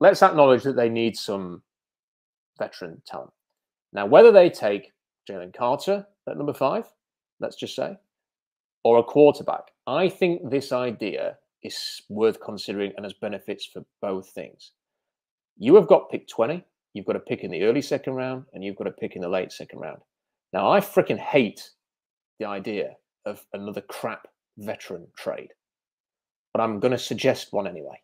let's acknowledge that they need some veteran talent. Now, whether they take Jalen Carter at number five, let's just say, or a quarterback, I think this idea is worth considering and has benefits for both things. You have got pick 20, you've got a pick in the early second round, and you've got a pick in the late second round. Now, I freaking hate the idea of another crap veteran trade, but I'm going to suggest one anyway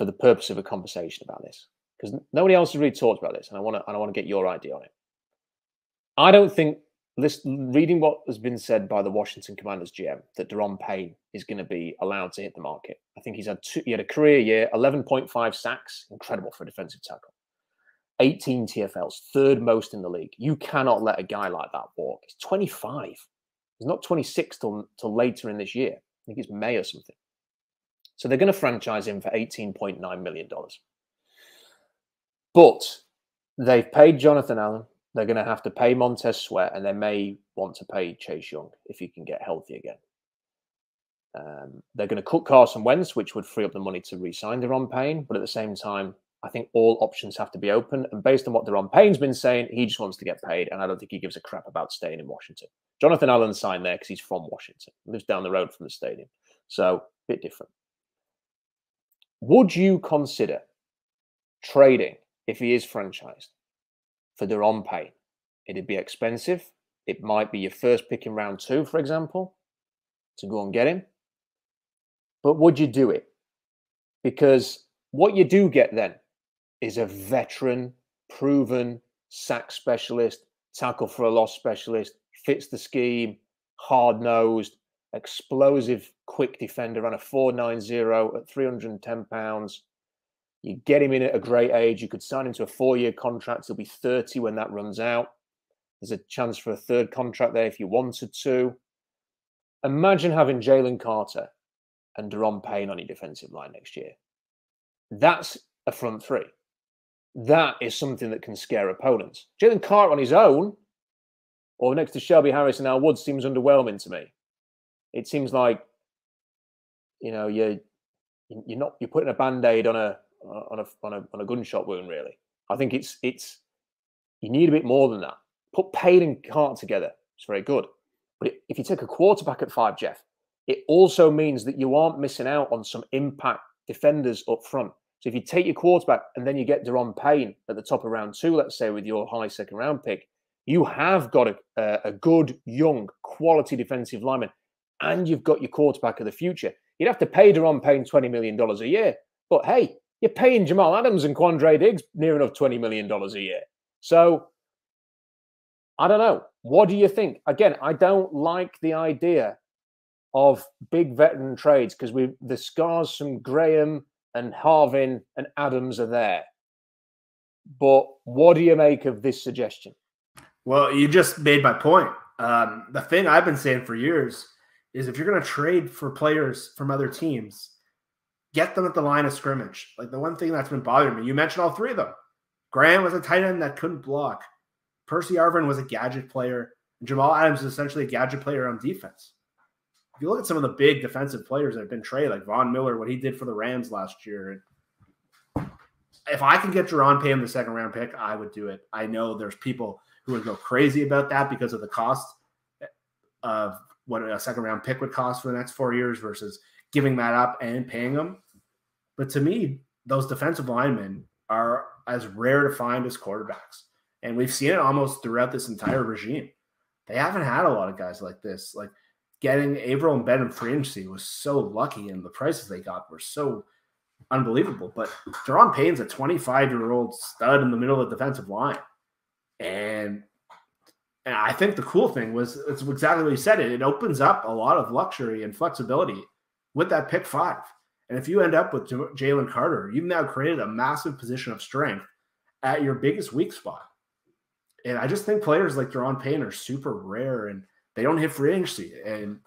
for the purpose of a conversation about this because nobody else has really talked about this, and I want to I want to get your idea on it. I don't think this reading what has been said by the Washington Commanders GM that Da'Ron Payne is going to be allowed to hit the market. I think he's had two, he had a career year, 11.5 sacks, incredible for a defensive tackle. 18 TFLs, third most in the league. You cannot let a guy like that walk. He's 25. He's not 26 till, till later in this year. I think it's May or something. So they're going to franchise him for $18.9 million. But they've paid Jonathan Allen. They're going to have to pay Montez Sweat, and they may want to pay Chase Young if he can get healthy again. Um, they're going to cut Carson Wentz, which would free up the money to re-sign Da'Ron Payne. But at the same time, I think all options have to be open. And based on what Da'Ron Payne's been saying, he just wants to get paid, and I don't think he gives a crap about staying in Washington. Jonathan Allen signed there because he's from Washington, lives down the road from the stadium, so a bit different. Would you consider trading if he is franchised for Da'Ron Payne? It'd be expensive. It might be your first pick in round two, for example, to go and get him. But would you do it? Because what you do get then is a veteran, proven sack specialist, tackle for a loss specialist, fits the scheme, hard nosed, explosive, quick defender on a 490 at 310 pounds. You get him in at a great age. You could sign him to a four year contract. He'll be 30 when that runs out. There's a chance for a third contract there if you wanted to. Imagine having Jalen Carter and Da'Ron Payne on your defensive line next year. That's a front three. That is something that can scare opponents. Jalen Carter on his own, or next to Shelby Harris and Al Woods, seems underwhelming to me. It seems like, you know, you're you're not you're putting a band-aid on a on a on a on a gunshot wound, really. I think it's it's you need a bit more than that. Put Payne and cart together. It's very good. But if you take a quarterback at five, Jeff, it also means that you aren't missing out on some impact defenders up front. So if you take your quarterback and then you get Da'Ron Payne at the top of round two, let's say with your high second round pick, you have got a, a good, young, quality defensive lineman, and you've got your quarterback of the future. You'd have to pay Da'Ron Payne $20 million a year. But hey, you're paying Jamal Adams and Quandre Diggs near enough $20 million a year. So I don't know. What do you think? Again, I don't like the idea of big veteran trades because we the scars from Graham and Harvin and Adams are there. But what do you make of this suggestion? Well, you just made my point. Um, the thing I've been saying for years is if you're going to trade for players from other teams, get them at the line of scrimmage. Like the one thing that's been bothering me, you mentioned all three of them. Graham was a tight end that couldn't block. Percy Harvin was a gadget player. And Jamal Adams is essentially a gadget player on defense if you look at some of the big defensive players that have been traded, like Von Miller, what he did for the Rams last year, if I can get Da'Ron Payne the second round pick, I would do it. I know there's people who would go crazy about that because of the cost of what a second round pick would cost for the next four years versus giving that up and paying them. But to me, those defensive linemen are as rare to find as quarterbacks. And we've seen it almost throughout this entire regime. They haven't had a lot of guys like this. Like getting Avril and Ben and free agency was so lucky, and the prices they got were so unbelievable. But Da'Ron Payne's a 25 year old stud in the middle of the defensive line, and and I think the cool thing was it's exactly what you said. It it opens up a lot of luxury and flexibility with that pick five. And if you end up with Jalen Carter, you've now created a massive position of strength at your biggest weak spot. And I just think players like Da'Ron Payne are super rare and they don't hit free agency. And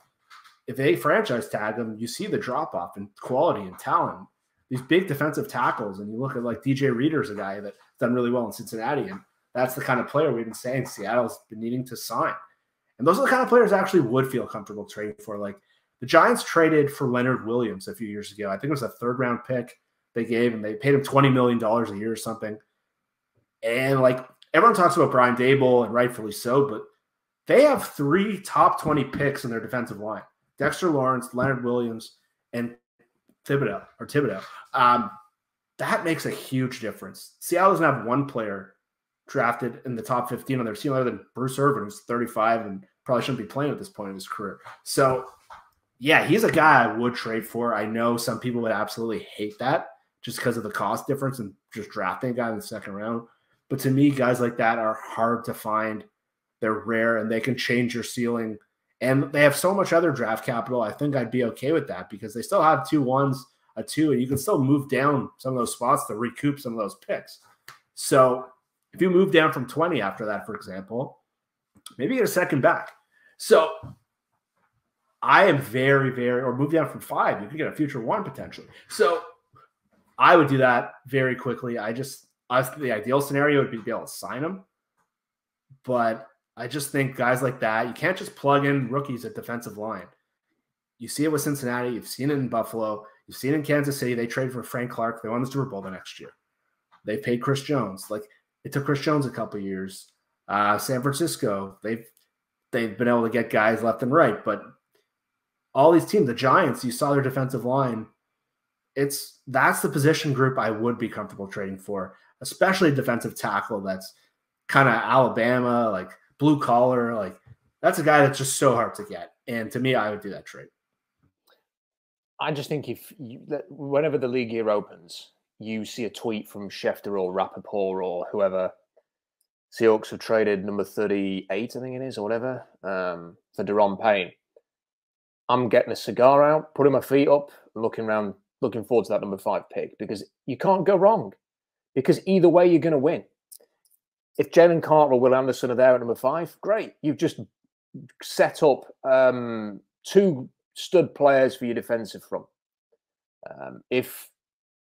if they franchise tag them, you see the drop off in quality and talent. These big defensive tackles, and you look at like DJ Reader's a guy that's done really well in Cincinnati, and that's the kind of player we've been saying Seattle's been needing to sign. And those are the kind of players I actually would feel comfortable trading for. Like the Giants traded for Leonard Williams a few years ago. I think it was a third round pick they gave, and they paid him twenty million dollars a year or something. And like everyone talks about Brian Daboll, and rightfully so, but they have three top twenty picks in their defensive line: Dexter Lawrence, Leonard Williams, and Thibodeaux or Thibodeaux. Um, that makes a huge difference. Seattle doesn't have one player drafted in the top 15 on their team other than Bruce Irvin, who's 35 and probably shouldn't be playing at this point in his career. So, yeah, he's a guy I would trade for. I know some people would absolutely hate that just because of the cost difference and just drafting a guy in the second round. But to me, guys like that are hard to find. They're rare and they can change your ceiling. And they have so much other draft capital. I think I'd be okay with that because they still have two ones, a two, and you can still move down some of those spots to recoup some of those picks. So if you move down from 20 after that, for example, maybe get a second back. So I am very, very, or move down from five, you could get a future one potentially. So I would do that very quickly. I just, I the ideal scenario would be to be able to sign them. But I just think guys like that, you can't just plug in rookies at defensive line. You see it with Cincinnati, you've seen it in Buffalo, you've seen it in Kansas City. They traded for Frank Clark. They won the Super Bowl the next year. They paid Chris Jones. Like it took Chris Jones a couple years. Uh, San Francisco, they've they've been able to get guys left and right, but all these teams, the Giants, you saw their defensive line. It's that's the position group I would be comfortable trading for, especially a defensive tackle. That's kind of Alabama, like blue collar, like that's a guy that's just so hard to get. And to me, I would do that trade. I just think if you, whenever the league year opens, you see a tweet from Schefter or Rapoport or whoever, Seahawks have traded number 38, I think it is, or whatever, um, for Da'Ron Payne. I'm getting a cigar out, putting my feet up, looking around, looking forward to that number five pick because you can't go wrong. Because either way, you're going to win. If Jalen Carter or Will Anderson are there at number five, great. You've just set up um, two stud players for your defensive front. Um, if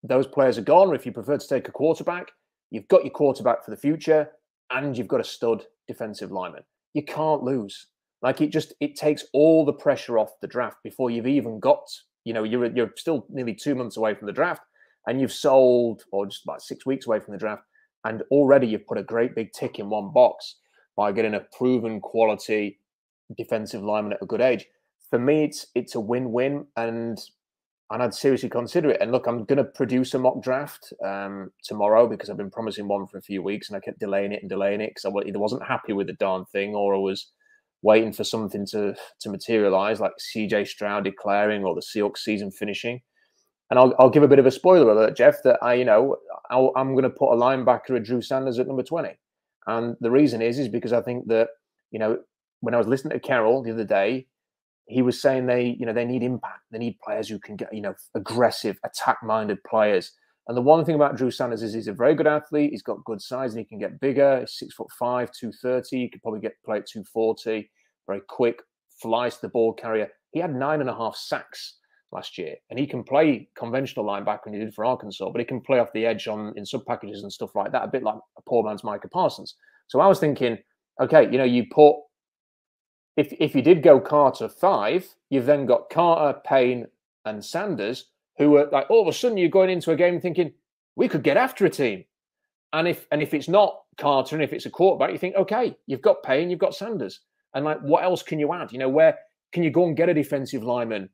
those players are gone, or if you prefer to take a quarterback, you've got your quarterback for the future and you've got a stud defensive lineman. You can't lose. Like it just it takes all the pressure off the draft before you've even got, you know, you're you're still nearly two months away from the draft and you've sold or just about six weeks away from the draft, and already you've put a great big tick in one box by getting a proven quality defensive lineman at a good age. For me, it's it's a win-win, and and I'd seriously consider it. And look, I'm going to produce a mock draft um, tomorrow because I've been promising one for a few weeks, and I kept delaying it and delaying it because I either wasn't happy with the darn thing or I was waiting for something to to materialize, like CJ Stroud declaring or the Seahawks season finishing. And I'll, I'll give a bit of a spoiler alert, Jeff, that I, you know, i am going to put a linebacker Drew Sanders at number 20. And the reason is, is because I think that, you know, when I was listening to Carroll the other day, he was saying they, you know, they need impact. They need players who can get, you know, aggressive, attack-minded players. And the one thing about Drew Sanders is he's a very good athlete. He's got good size and he can get bigger. He's six foot five, 230. He could probably get play at 240. Very quick, flies to the ball carrier. He had nine and a half sacks last year. And he can play conventional linebacker when he did for Arkansas, but he can play off the edge on in sub packages and stuff like that, a bit like a poor man's Micah Parsons. So I was thinking, okay, you know, you put if if you did go Carter five, you've then got Carter, Payne, and Sanders, who are like all of a sudden you're going into a game thinking we could get after a team. And if and if it's not Carter and if it's a quarterback, you think, okay, you've got Payne, you've got Sanders. And like what else can you add? You know, where can you go and get a defensive lineman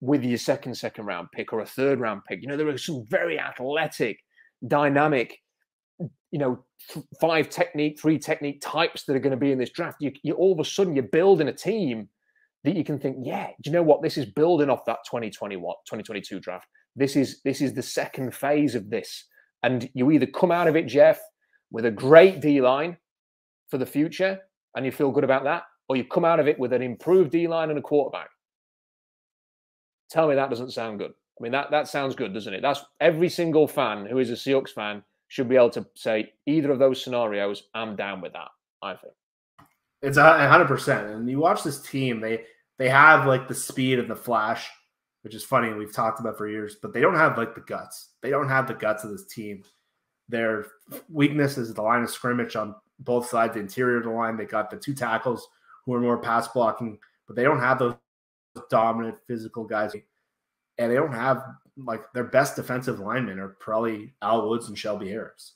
with your second, second round pick or a third round pick? You know, there are some very athletic, dynamic you know five technique three technique types that are going to be in this draft you, you all of a sudden you're building a team that you can think yeah do you know what? This is building off that 2021 2022 draft. This is this is the second phase of this. And you either come out of it jeff with a great d line for the future and you feel good about that or you come out of it with an improved d line and a quarterback. Tell me that doesn't sound good. I mean that that sounds good doesn't it? That's every single fan who is a seahawks fan should be able to say either of those scenarios. I'm down with that. I think it's a hundred percent. And you watch this team; they they have like the speed and the flash, which is funny. We've talked about for years, but they don't have like the guts. They don't have the guts of this team. Their weakness is the line of scrimmage on both sides, the interior of the line. They got the two tackles who are more pass blocking, but they don't have those dominant physical guys. and they don't have like their best defensive linemen are probably Al Woods and Shelby Harris.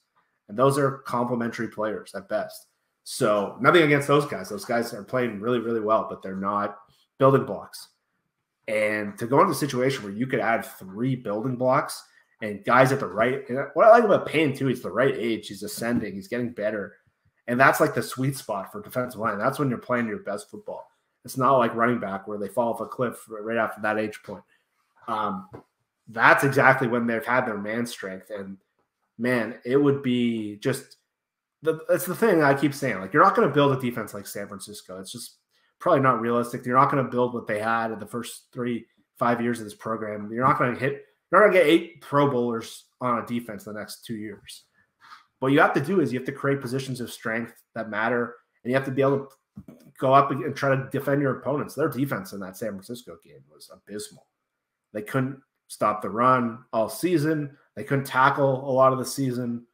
And those are complementary players at best. So nothing against those guys. Those guys are playing really, really well, but they're not building blocks. And to go into a situation where you could add three building blocks and guys at the right, what I like about Payne too, he's the right age. He's ascending. He's getting better. And that's like the sweet spot for defensive line. That's when you're playing your best football. It's not like running back where they fall off a cliff right after that age point. Um, that's exactly when they've had their man strength. And man, it would be just the, that's the thing I keep saying. Like, you're not going to build a defense like San Francisco. It's just probably not realistic. You're not going to build what they had in the first three, five years of this program. You're not going to hit, you're not going to get eight Pro Bowlers on a defense the next two years. What you have to do is you have to create positions of strength that matter, and you have to be able to go up and try to defend your opponents. Their defense in that San Francisco game was abysmal. They couldn't stop the run all season. They couldn't tackle a lot of the season.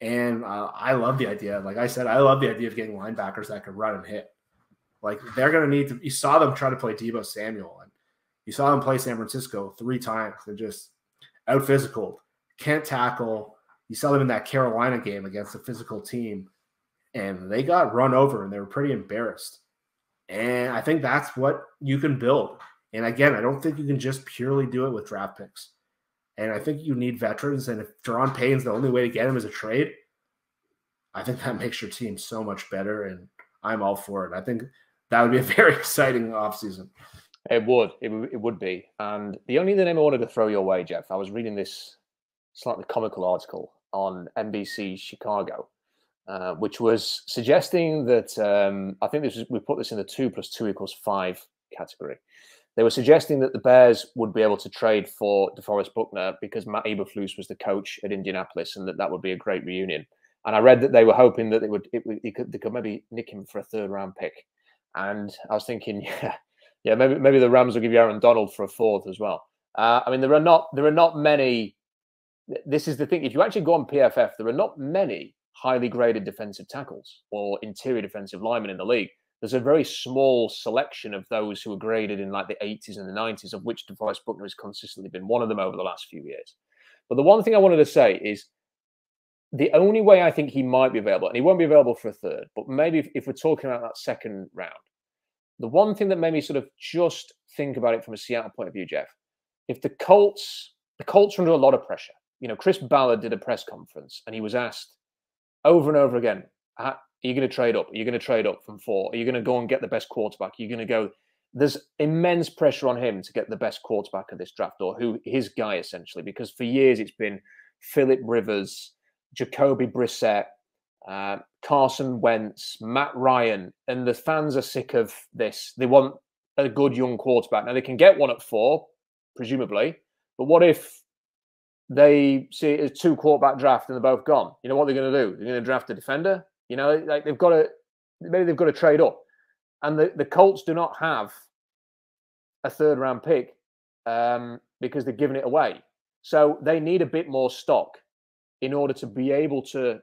And uh, I love the idea. Like I said, I love the idea of getting linebackers that could run and hit. Like they're going to need to. You saw them try to play Deebo Samuel, and you saw them play San Francisco three times. They're just out physical, can't tackle. You saw them in that Carolina game against a physical team, and they got run over, and they were pretty embarrassed. And I think that's what you can build. And again, I don't think you can just purely do it with draft picks. And I think you need veterans. And if Da'Ron Payne's the only way to get him is a trade, I think that makes your team so much better. And I'm all for it. I think that would be a very exciting offseason. It would. It, it would be. And the only other name I wanted to throw your way, Jeff, I was reading this slightly comical article on NBC Chicago, uh, which was suggesting that um, I think this is, we put this in the two plus two equals five category. They were suggesting that the Bears would be able to trade for DeForest Buckner because Matt Eberflus was the coach at Indianapolis, and that that would be a great reunion. And I read that they were hoping that they would, it, it could, they could maybe nick him for a third round pick. And I was thinking, yeah, yeah, maybe maybe the Rams will give you Aaron Donald for a fourth as well. Uh, I mean, there are not there are not many. This is the thing. If you actually go on PFF, there are not many highly graded defensive tackles or interior defensive linemen in the league there's a very small selection of those who are graded in like the 80s and the 90s, of which DeForest Buckner has consistently been one of them over the last few years. But the one thing I wanted to say is the only way I think he might be available, and he won't be available for a third, but maybe if, if we're talking about that second round, the one thing that made me sort of just think about it from a Seattle point of view, Jeff, if the Colts, the Colts are under a lot of pressure. You know, Chris Ballard did a press conference and he was asked over and over again, are you going to trade up? Are you going to trade up from four? Are you going to go and get the best quarterback? You're going to go? There's immense pressure on him to get the best quarterback of this draft, or who his guy essentially, because for years it's been Philip Rivers, Jacoby Brissett, uh, Carson Wentz, Matt Ryan, and the fans are sick of this. They want a good young quarterback. Now they can get one at four, presumably, but what if they see it as two quarterback draft and they're both gone? You know what they're going to do? They're going to draft a defender you know, like they've got to maybe they've got to trade up, and the the Colts do not have a third round pick um, because they're giving it away. So they need a bit more stock in order to be able to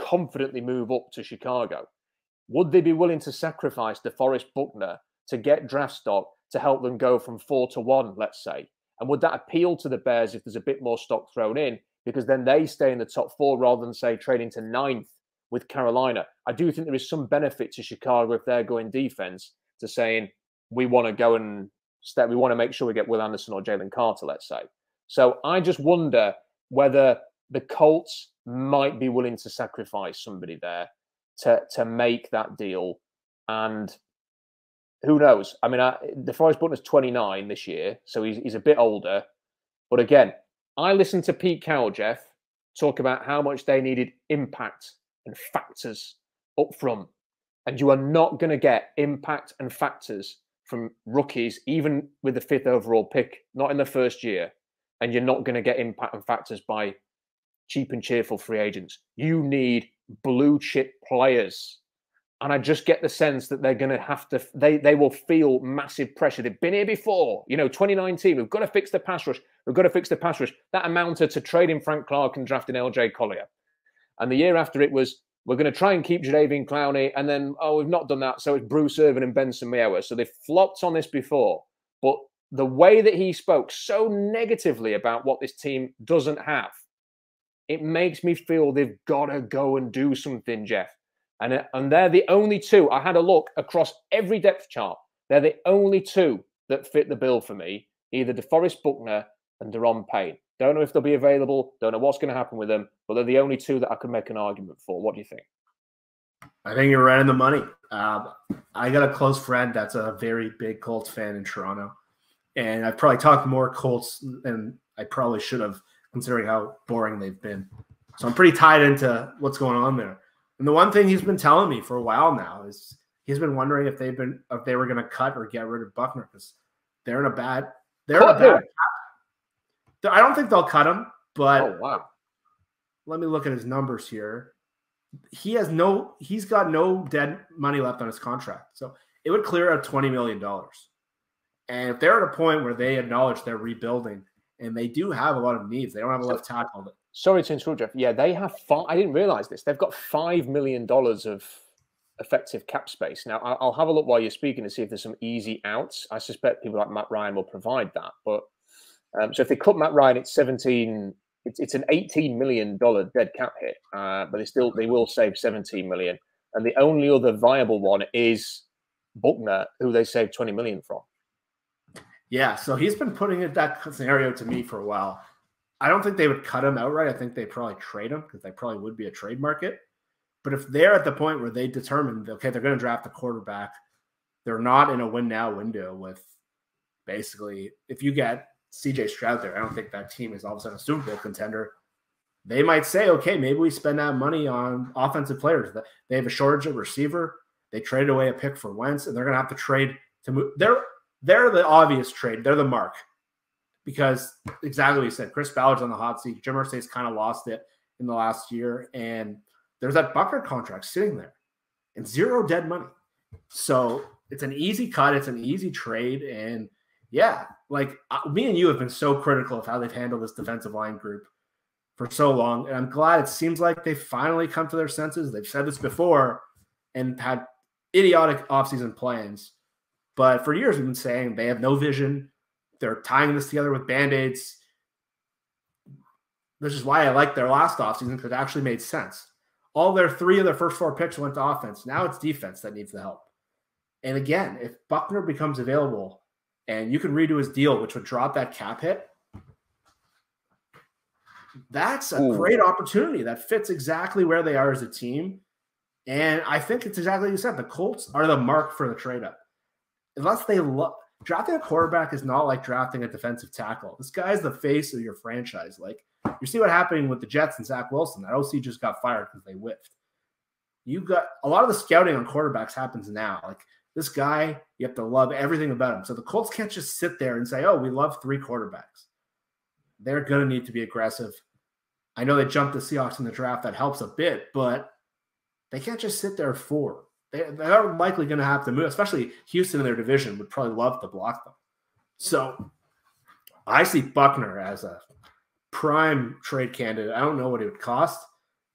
confidently move up to Chicago. Would they be willing to sacrifice DeForest Buckner to get draft stock to help them go from four to one, let's say? And would that appeal to the Bears if there's a bit more stock thrown in? Because then they stay in the top four rather than say trading to ninth with Carolina. I do think there is some benefit to Chicago if they're going defense to saying we want to go and step, we want to make sure we get Will Anderson or Jalen Carter, let's say. So I just wonder whether the Colts might be willing to sacrifice somebody there to to make that deal. And who knows? I mean, I, DeForest Buckner's 29 this year, so he's, he's a bit older. But again, I listened to Pete Carroll, Jeff, talk about how much they needed impact and factors up front. And you are not going to get impact and factors from rookies, even with the fifth overall pick, not in the first year. And you're not going to get impact and factors by cheap and cheerful free agents. You need blue chip players. And I just get the sense that they're going to have to, they, they will feel massive pressure. They've been here before. You know, 2019, we've got to fix the pass rush. We've got to fix the pass rush. That amounted to trading Frank Clark and drafting LJ Collier. And the year after it was, we're going to try and keep Jadeveon Clowney. And then, oh, we've not done that. So it's Bruce Irvin and Benson Mayowa. So they've flopped on this before. But the way that he spoke so negatively about what this team doesn't have, it makes me feel they've got to go and do something, Jeff. And, uh, and they're the only two. I had a look across every depth chart. They're the only two that fit the bill for me either DeForest Buckner and Da'Ron Payne. Don't know if they'll be available. Don't know what's going to happen with them, but they're the only two that I could make an argument for. What do you think? I think you're right in the money. Um, I got a close friend that's a very big Colts fan in Toronto, and I've probably talked more Colts than I probably should have, considering how boring they've been. So I'm pretty tied into what's going on there. And the one thing he's been telling me for a while now is he's been wondering if they've been if they were going to cut or get rid of Buckner because they're in a bad they're in a bad. I don't think they'll cut him, but oh, wow. let me look at his numbers here he has no he's got no dead money left on his contract. So it would clear out $20 million. And if they're at a point where they acknowledge they're rebuilding and they do have a lot of needs, they don't have a left tackle. Sorry to interrupt, Jeff. Yeah, they have five. I didn't realize this. They've got $5 million of effective cap space. Now, I'll have a look while you're speaking to see if there's some easy outs. I suspect people like Matt Ryan will provide that. But um, so if they cut Matt Ryan, it's 17 it's, it's an eighteen million dollar dead cap hit, uh, but they still they will save seventeen million. And the only other viable one is Buckner, who they saved twenty million from. Yeah, so he's been putting it that scenario to me for a while. I don't think they would cut him outright. I think they probably trade him because they probably would be a trade market. But if they're at the point where they determine, okay, they're going to draft a quarterback, they're not in a win now window with basically, if you get CJ Stroud there. I don't think that team is all of a sudden a Super Bowl contender. They might say, okay, maybe we spend that money on offensive players. They have a shortage of receiver. They traded away a pick for Wentz, and they're going to have to trade to move. They're they're the obvious trade. They're the mark because exactly what you said. Chris Ballard's on the hot seat. Jim Irsay's kind of lost it in the last year, and there's that Buckner contract sitting there and zero dead money. So it's an easy cut. It's an easy trade, and yeah, like uh, me and you have been so critical of how they've handled this defensive line group for so long. And I'm glad it seems like they finally come to their senses. They've said this before and had idiotic offseason plans. But for years, we've been saying they have no vision. They're tying this together with band aids. This is why I like their last offseason because it actually made sense. All their three of their first four picks went to offense. Now it's defense that needs the help. And again, if Buckner becomes available, and you can redo his deal, which would drop that cap hit. That's a Ooh. great opportunity that fits exactly where they are as a team. And I think it's exactly you said. The Colts are the mark for the trade up. Unless they love drafting a quarterback is not like drafting a defensive tackle. This guy is the face of your franchise. Like you see what happened with the Jets and Zach Wilson. That OC just got fired because they whiffed. You got a lot of the scouting on quarterbacks happens now. Like this guy, you have to love everything about him. So the Colts can't just sit there and say, oh, we love three quarterbacks. They're going to need to be aggressive. I know they jumped the Seahawks in the draft. That helps a bit, but they can't just sit there four. They, they're likely going to have to move, especially Houston in their division would probably love to block them. So I see Buckner as a prime trade candidate. I don't know what it would cost,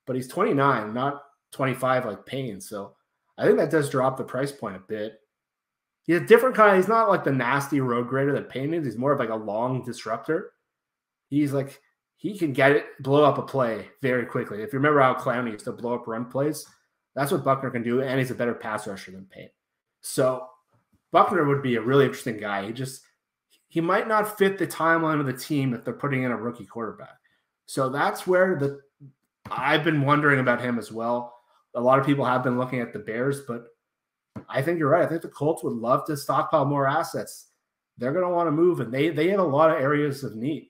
but he's 29, not 25 like Payne. So I think that does drop the price point a bit. He's a different kind. He's not like the nasty road grader that Payne is. He's more of like a long disruptor. He's like he can get it, blow up a play very quickly. If you remember how Clowney used to blow up run plays, that's what Buckner can do, and he's a better pass rusher than Payne. So Buckner would be a really interesting guy. He just he might not fit the timeline of the team if they're putting in a rookie quarterback. So that's where the I've been wondering about him as well a lot of people have been looking at the Bears, but I think you're right. I think the Colts would love to stockpile more assets. They're going to want to move, and they they have a lot of areas of need.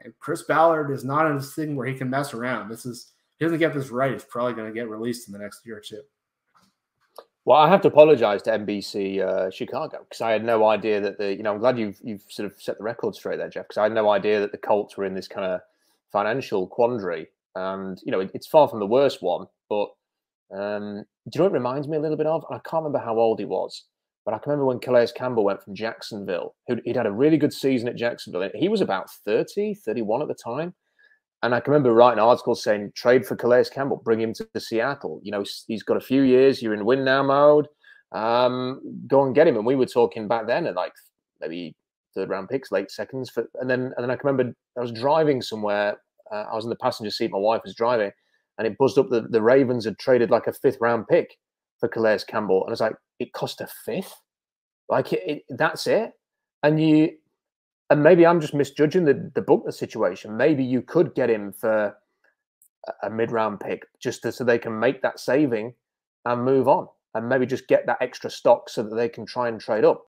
And Chris Ballard is not in this thing where he can mess around. This is he doesn't get this right. He's probably going to get released in the next year or two. Well, I have to apologize to NBC uh, Chicago because I had no idea that the you know I'm glad you've you've sort of set the record straight there, Jeff. Because I had no idea that the Colts were in this kind of financial quandary, and you know it, it's far from the worst one, but um, do you know what it reminds me a little bit of? I can't remember how old he was, but I can remember when Calais Campbell went from Jacksonville. He'd had a really good season at Jacksonville. He was about 30, 31 at the time. And I can remember writing articles saying, trade for Calais Campbell, bring him to Seattle. You know, he's got a few years, you're in win now mode. Um, go and get him. And we were talking back then at like maybe third round picks, late seconds. For, and then and then I can remember I was driving somewhere. Uh, I was in the passenger seat. My wife was driving, and it buzzed up that the Ravens had traded like a fifth round pick for Calais Campbell, and I was like, it cost a fifth. Like it, it, that's it. And you, and maybe I'm just misjudging the the situation. Maybe you could get him for a mid round pick just to, so they can make that saving and move on, and maybe just get that extra stock so that they can try and trade up.